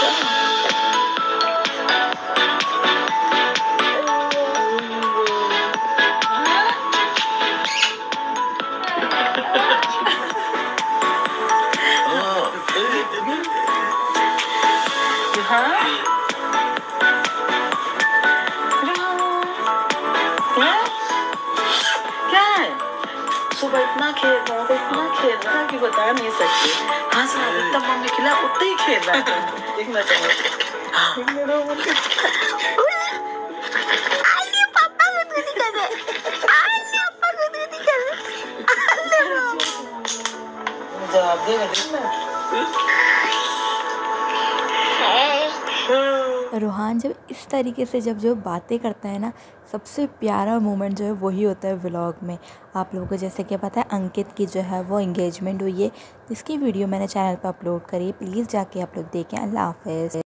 Huh? No. सुबह इतना खेल रहा था इतना खेल रहा था कि बता नहीं सकते। हाँ सर इतना मम्मी खिला उतना ही खेल रहा था। देखना जवाब देगा देखना रूहान, जब इस तरीके से जब जो बातें करता है ना, सबसे प्यारा मोमेंट जो है वही होता है व्लॉग में। आप लोगों को जैसे कि पता है, अंकित की जो है वो इंगेजमेंट हुई है। इसकी वीडियो मैंने चैनल पर अपलोड करी प्लीज़ जाके आप लोग देखें। अल्लाह हाफ़